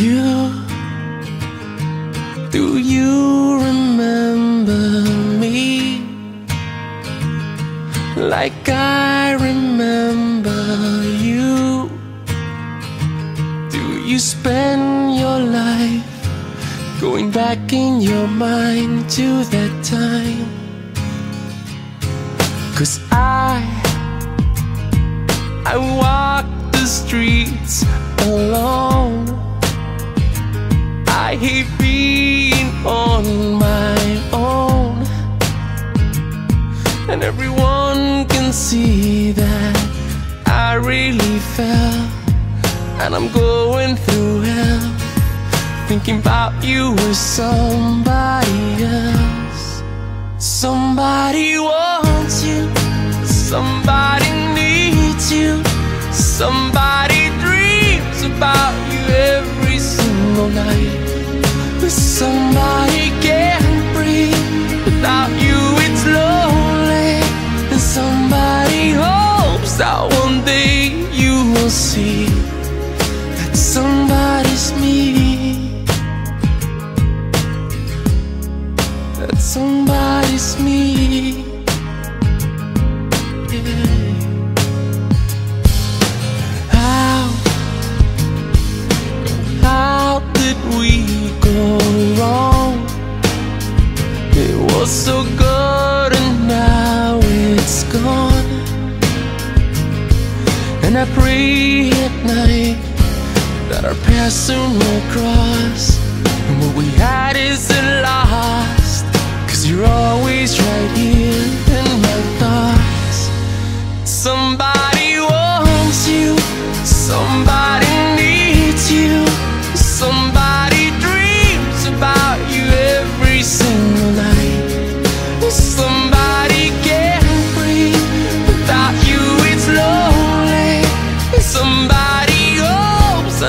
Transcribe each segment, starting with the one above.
You, do you remember me? Like I remember you. Do you spend your life going back in your mind to that time? Cause I, I walk the streets alone. I hate being on my own. And everyone can see that I really fell. And I'm going through hell. Thinking about you with somebody else. Somebody wants you. Somebody needs you. Somebody dreams about you every single night. Somebody can't breathe without you. It's lonely. And somebody hopes that one day you will see that somebody's me. That somebody's me. So good and now it's gone. And I pray at night that our paths soon will cross. And what we had isn't lost.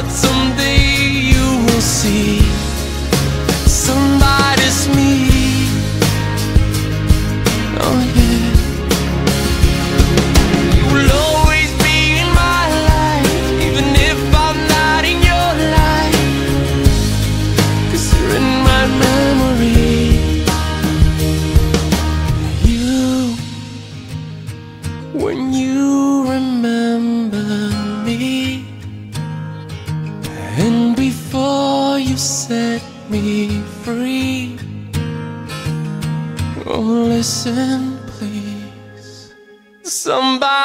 Hopes Oh, listen, please. Somebody